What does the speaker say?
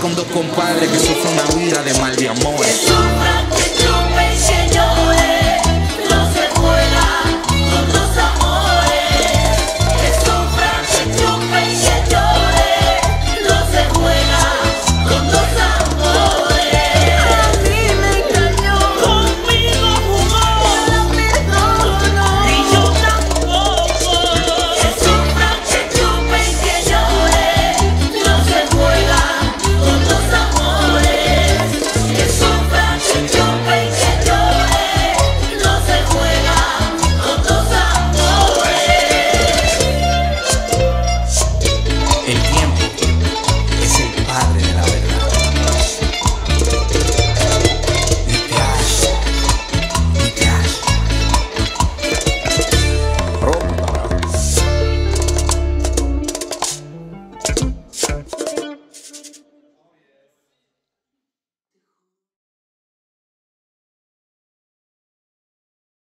con dos compadres que sufren una vida de mal de amores.